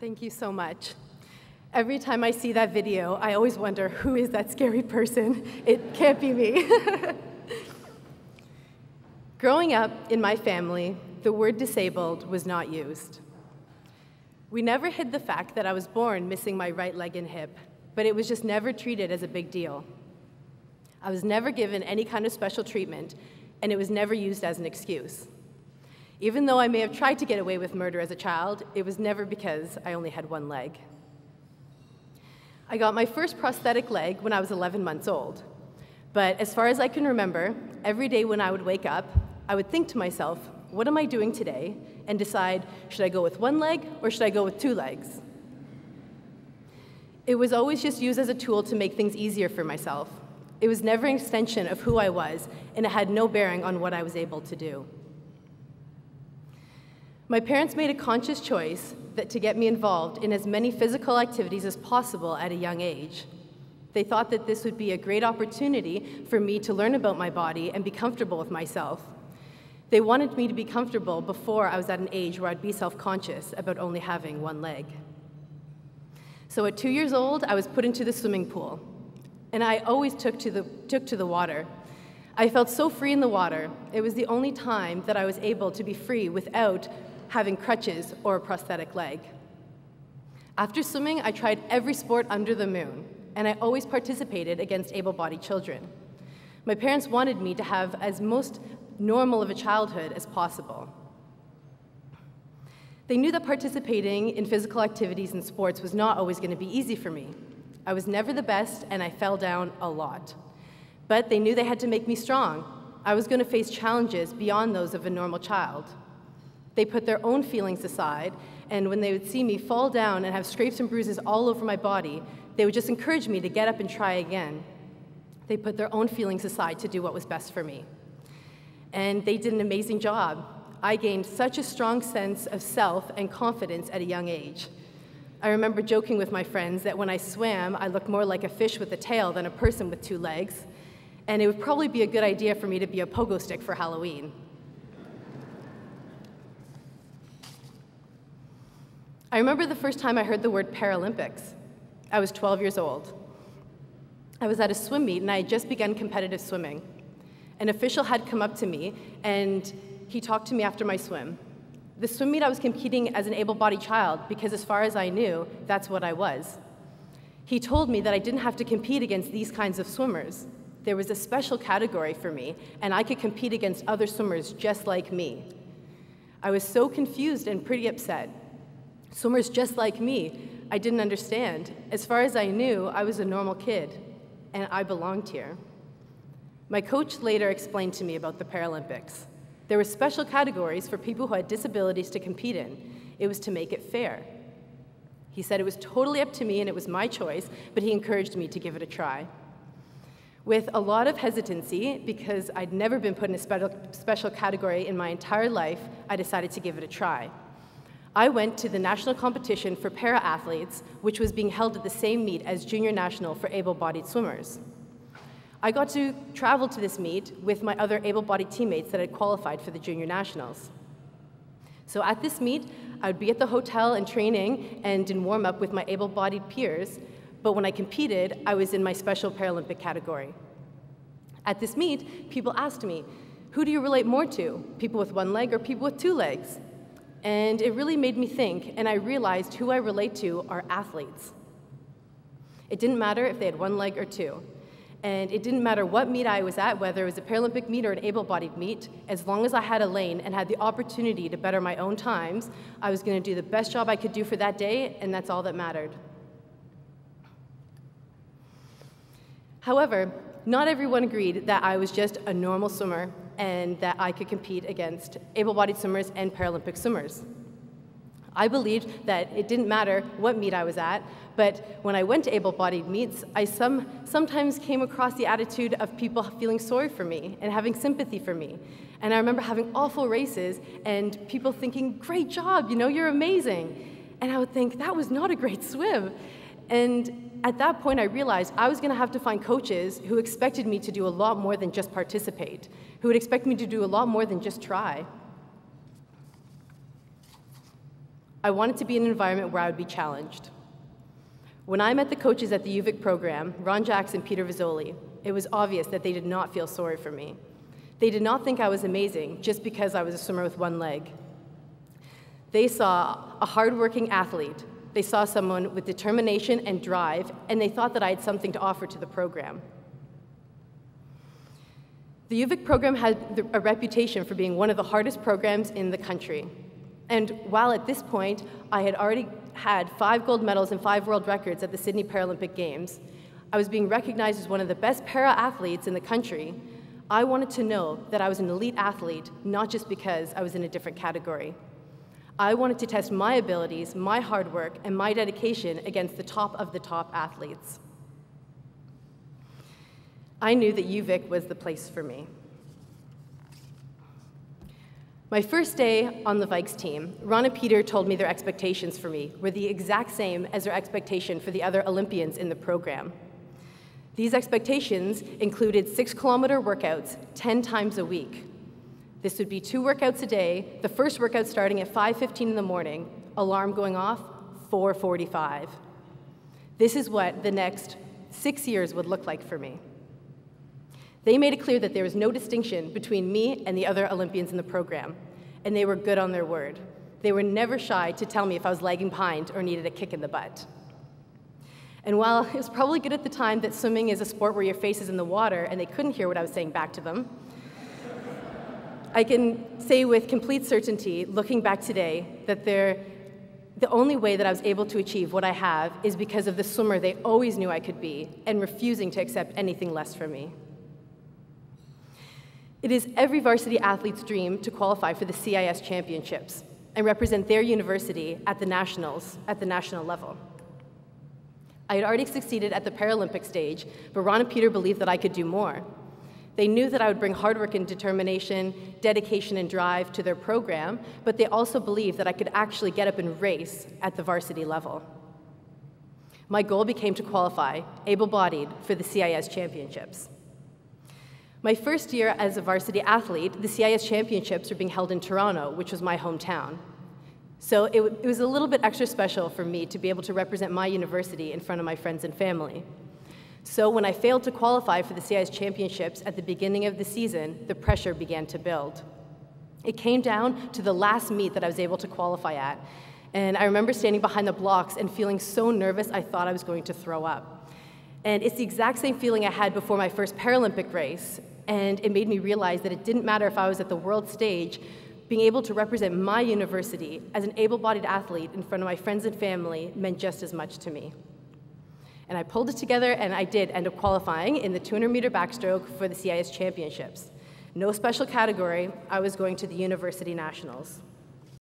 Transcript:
Thank you so much. Every time I see that video, I always wonder who is that scary person? It can't be me. Growing up in my family, the word disabled was not used. We never hid the fact that I was born missing my right leg and hip, but it was just never treated as a big deal. I was never given any kind of special treatment, and it was never used as an excuse. Even though I may have tried to get away with murder as a child, it was never because I only had one leg. I got my first prosthetic leg when I was 11 months old. But as far as I can remember, every day when I would wake up, I would think to myself, what am I doing today? And decide, should I go with one leg or should I go with two legs? It was always just used as a tool to make things easier for myself. It was never an extension of who I was, and it had no bearing on what I was able to do. My parents made a conscious choice that to get me involved in as many physical activities as possible at a young age. They thought that this would be a great opportunity for me to learn about my body and be comfortable with myself. They wanted me to be comfortable before I was at an age where I'd be self conscious about only having one leg. So at two years old, I was put into the swimming pool, and I always took to the, took to the water. I felt so free in the water. It was the only time that I was able to be free without having crutches or a prosthetic leg. After swimming, I tried every sport under the moon, and I always participated against able bodied children. My parents wanted me to have as most normal of a childhood as possible. They knew that participating in physical activities and sports was not always going to be easy for me. I was never the best, and I fell down a lot. But they knew they had to make me strong. I was going to face challenges beyond those of a normal child. They put their own feelings aside, and when they would see me fall down and have scrapes and bruises all over my body, they would just encourage me to get up and try again. They put their own feelings aside to do what was best for me. And they did an amazing job. I gained such a strong sense of self and confidence at a young age. I remember joking with my friends that when I swam, I looked more like a fish with a tail than a person with two legs, and it would probably be a good idea for me to be a pogo stick for Halloween. I remember the first time I heard the word Paralympics. I was 12 years old. I was at a swim meet and I had just begun competitive swimming. An official had come up to me and he talked to me after my swim. The swim meet, I was competing as an able bodied child because, as far as I knew, that's what I was. He told me that I didn't have to compete against these kinds of swimmers. There was a special category for me, and I could compete against other swimmers just like me. I was so confused and pretty upset. Swimmers just like me, I didn't understand. As far as I knew, I was a normal kid, and I belonged here. My coach later explained to me about the Paralympics. There were special categories for people who had disabilities to compete in. It was to make it fair. He said it was totally up to me and it was my choice, but he encouraged me to give it a try. With a lot of hesitancy, because I'd never been put in a special, category in my entire life, I decided to give it a try. I went to the national competition for para athletes, which was being held at the same meet as junior national for able bodied swimmers. I got to travel to this meet with my other able bodied teammates that had qualified for the junior nationals. So at this meet, I would be at the hotel and training and in warm up with my able bodied peers, but when I competed, I was in my special Paralympic category. At this meet, people asked me, who do you relate more to, people with one leg or people with two legs? And it really made me think, and I realized who I relate to are athletes. It didn't matter if they had one leg or two. And it didn't matter what meet I was at, whether it was a Paralympic meet or an able bodied meet, as long as I had a lane and had the opportunity to better my own times, I was going to do the best job I could do for that day, and that's all that mattered. However, not everyone agreed that I was just a normal swimmer and that I could compete against able bodied swimmers and Paralympic swimmers. I believed that it didn't matter what meet I was at, but when I went to able bodied meets, I some, sometimes came across the attitude of people feeling sorry for me and having sympathy for me. And I remember having awful races and people thinking, Great job, you know, you're amazing. And I would think, That was not a great swim. And at that point, I realized I was going to have to find coaches who expected me to do a lot more than just participate, who would expect me to do a lot more than just try. I wanted to be in an environment where I would be challenged. When I met the coaches at the UVic program, Ron Jackson and Peter Vizsolyi, it was obvious that they did not feel sorry for me. They did not think I was amazing just because I was a swimmer with one leg. They saw a hardworking athlete. They saw someone with determination and drive, and they thought that I had something to offer to the program. The UVic program had a reputation for being one of the hardest programs in the country. And while at this point I had already had five gold medals and five world records at the Sydney Paralympic Games, I was being recognized as one of the best para athletes in the country. I wanted to know that I was an elite athlete, not just because I was in a different category. I wanted to test my abilities, my hard work, and my dedication against the top of the top athletes. I knew that UVic was the place for me. My first day on the Vikes team, Ron and Peter told me their expectations for me were the exact same as their expectation for the other Olympians in the program. These expectations included six kilometer workouts 10 times a week. This would be two workouts a day, the first workout starting at 5.15 in the morning, alarm going off 4.45. This is what the next six years would look like for me. They made it clear that there was no distinction between me and the other Olympians in the program, and they were good on their word. They were never shy to tell me if I was lagging behind or needed a kick in the butt. And while it was probably good at the time that swimming is a sport where your face is in the water and they couldn't hear what I was saying back to them, I can say with complete certainty, looking back today, that the only way that I was able to achieve what I have is because of the swimmer they always knew I could be and refusing to accept anything less from me. It is every varsity athlete's dream to qualify for the CIS championships and represent their university at the nationals, at the national level. I had already succeeded at the Paralympic stage, but Ron and Peter believed that I could do more. They knew that I would bring hard work and determination, dedication and drive to their program, but they also believed that I could actually get up and race at the varsity level. My goal became to qualify, able bodied, for the CIS championships. My first year as a varsity athlete, the CIS championships were being held in Toronto, which was my hometown. So it, it, was a little bit extra special for me to be able to represent my university in front of my friends and family. So when I failed to qualify for the CIS championships at the beginning of the season, the pressure began to build. It came down to the last meet that I was able to qualify at. And I remember standing behind the blocks and feeling so nervous I thought I was going to throw up. And it's the exact same feeling I had before my first Paralympic race. And it made me realize that it didn't matter if I was at the world stage, being able to represent my university as an able bodied athlete in front of my friends and family meant just as much to me. And I pulled it together and I did end up qualifying in the 200 meter backstroke for the CIS championships. No special category, I was going to the University Nationals.